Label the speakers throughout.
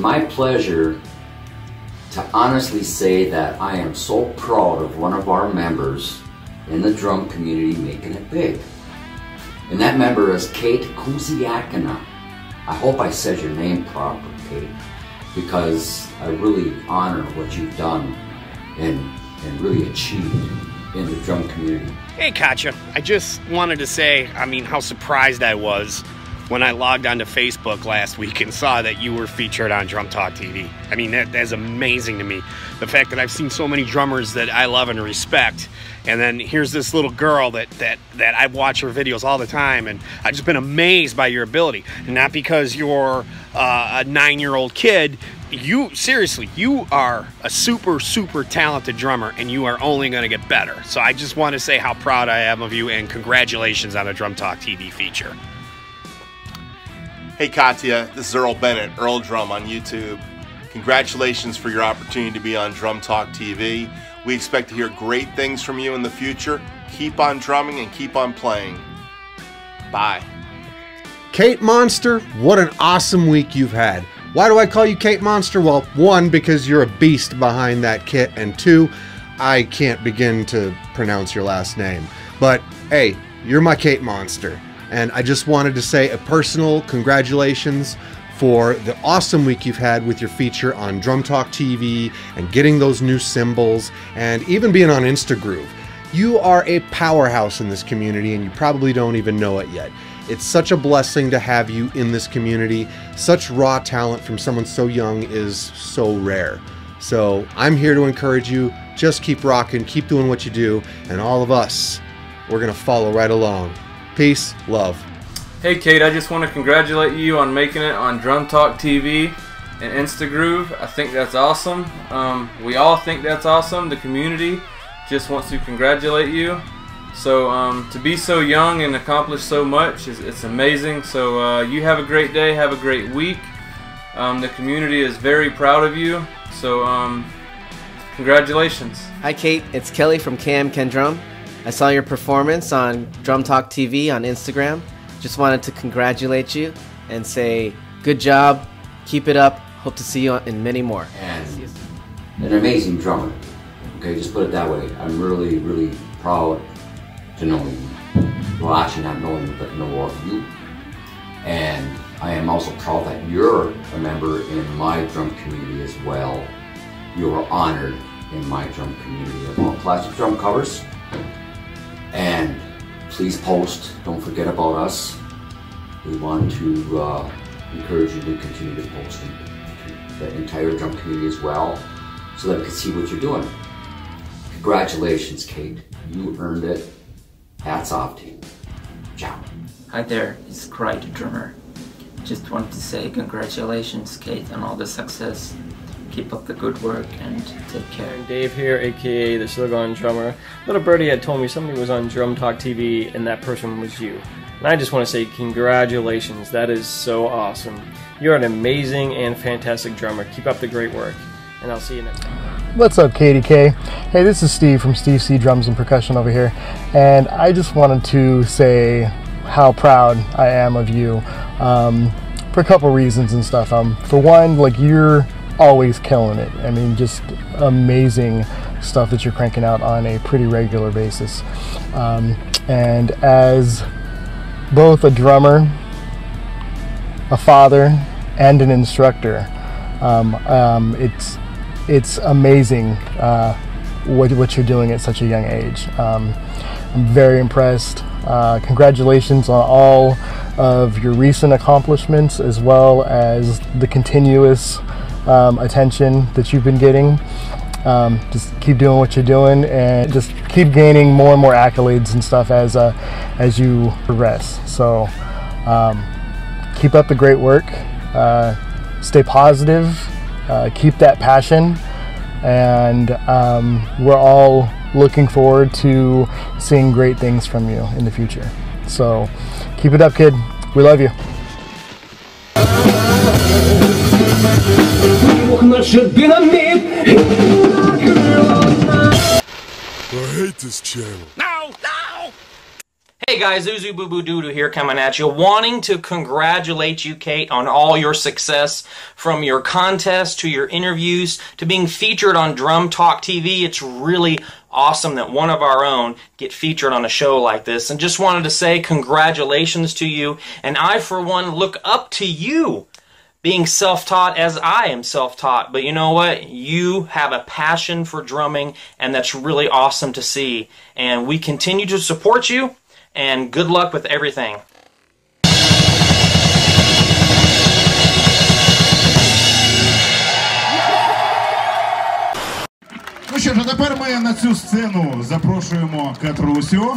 Speaker 1: my pleasure to honestly say that I am so proud of one of our members in the drum community making it big. And that member is Kate Kuziakina. I hope I said your name proper, Kate, because I really honor what you've done and, and really achieved in the drum community.
Speaker 2: Hey, Katya. I just wanted to say, I mean, how surprised I was when I logged onto Facebook last week and saw that you were featured on Drum Talk TV. I mean, that, that's amazing to me. The fact that I've seen so many drummers that I love and respect, and then here's this little girl that that that I watch her videos all the time, and I've just been amazed by your ability. Not because you're uh, a nine-year-old kid. You seriously, you are a super, super talented drummer, and you are only going to get better. So I just want to say how proud I am of you, and congratulations on a Drum Talk TV feature.
Speaker 3: Hey Katya, this is Earl Bennett, Earl Drum on YouTube. Congratulations for your opportunity to be on Drum Talk TV. We expect to hear great things from you in the future. Keep on drumming and keep on playing. Bye.
Speaker 4: Kate Monster, what an awesome week you've had. Why do I call you Kate Monster? Well, one, because you're a beast behind that kit, and two, I can't begin to pronounce your last name. But hey, you're my Kate Monster. And I just wanted to say a personal congratulations for the awesome week you've had with your feature on Drum Talk TV and getting those new cymbals and even being on Instagroove. You are a powerhouse in this community and you probably don't even know it yet. It's such a blessing to have you in this community. Such raw talent from someone so young is so rare. So I'm here to encourage you. Just keep rocking, keep doing what you do, and all of us, we're going to follow right along. Peace, love.
Speaker 5: Hey Kate, I just want to congratulate you on making it on Drum Talk TV and Instagroove. I think that's awesome. Um, we all think that's awesome. The community just wants to congratulate you. So um, to be so young and accomplish so much, is, it's amazing. So uh, you have a great day, have a great week. Um, the community is very proud of you. So um, congratulations.
Speaker 6: Hi Kate, it's Kelly from Cam Ken Drum. I saw your performance on Drum Talk TV on Instagram. Just wanted to congratulate you and say good job, keep it up. Hope to see you in many more.
Speaker 1: And an amazing drummer. Okay, just put it that way. I'm really, really proud to know you. Well, actually not knowing you, but know of you. And I am also proud that you're a member in my drum community as well. You are honored in my drum community of All Classic Drum Covers. And please post. Don't forget about us. We want to uh, encourage you to continue to post to the entire drum community as well so that we can see what you're doing. Congratulations, Kate. You earned it. Hats off to you. Ciao.
Speaker 7: Hi there, it's the Drummer. Just wanted to say congratulations, Kate, on all the success. Keep up the good work and take care.
Speaker 8: Dave here, aka the Silicon Drummer. Little Birdie had told me somebody was on Drum Talk TV and that person was you. And I just want to say congratulations. That is so awesome. You're an amazing and fantastic drummer. Keep up the great work. And I'll see you next time.
Speaker 9: What's up, KDK? Hey, this is Steve from Steve C Drums and Percussion over here. And I just wanted to say how proud I am of you um, for a couple reasons and stuff. Um, for one, like you're always killing it. I mean, just amazing stuff that you're cranking out on a pretty regular basis. Um, and as both a drummer, a father, and an instructor, um, um, it's it's amazing uh, what, what you're doing at such a young age. Um, I'm very impressed. Uh, congratulations on all of your recent accomplishments as well as the continuous um, attention that you've been getting. Um, just keep doing what you're doing and just keep gaining more and more accolades and stuff as uh, as you progress. So um, keep up the great work. Uh, stay positive. Uh, keep that passion, and um, we're all looking forward to seeing great things from you in the future. So keep it up, kid. We love you.
Speaker 10: I hate this channel.
Speaker 2: No, no!
Speaker 10: Hey guys, Uzu Boo Boo Doo Doo here coming at you, wanting to congratulate you, Kate, on all your success from your contest to your interviews to being featured on Drum Talk TV. It's really awesome that one of our own get featured on a show like this. And just wanted to say congratulations to you. And I, for one, look up to you being self taught as I am self taught. But you know what? You have a passion for drumming, and that's really awesome to see. And we continue to support you, and good luck with everything.
Speaker 11: Що ж, а тепер ми на цю сцену запрошуємо Катрусю.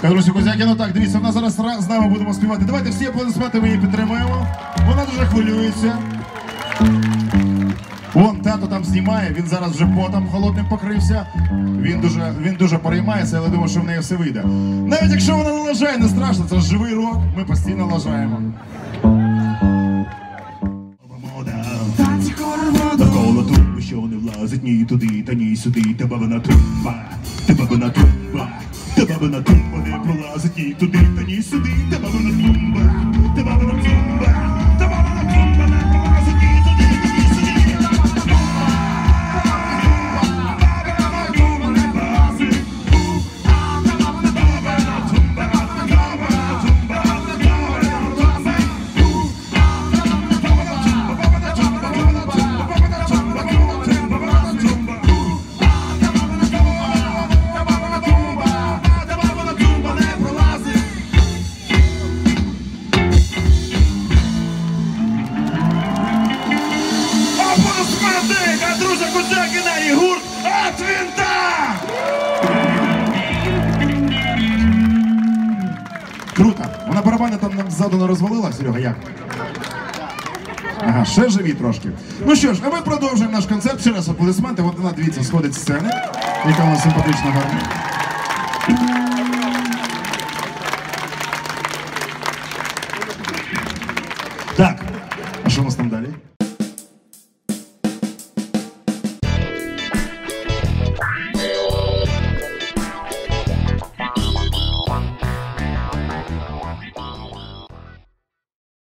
Speaker 11: Катрусю Козякіну, так, дивіться, вона зараз з нами будемо співати. Давайте всі аплодисменти ми її підтримуємо. Вона дуже хвилюється. Вон тато там знімає, він зараз вже потом холодним покрився. Він дуже, він дуже переймається, але думаю, що в неї все вийде. Навіть якщо вона не лажає, не страшно, це живий рок, ми постійно лажаємо. Ні туди, та ні сюди, та бабина труба, та бабина труба, та бабина труба не пролазить ні туди, та ні сюди, та бабина труба, Сакуджа Геннадій гурт «От винта». Круто. Вона барабани там нам ззаду не розвалила, Серега, як? Ага, ще живі трошки. Ну що ж, а ми продовжуємо наш концерт Ще раз аплодисменти. Вон вона, дивіться, сходить з сцени, яка вона симпатична гарна. Так, а що у нас там далі?